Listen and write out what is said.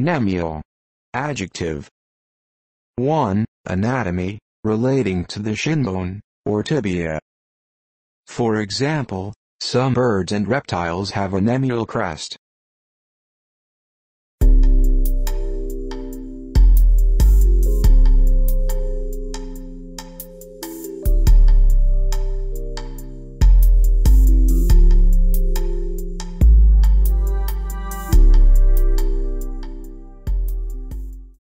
Cnemial. Adjective. 1. Anatomy, relating to the shin bone, or tibia. For example, some birds and reptiles have a cnemial crest.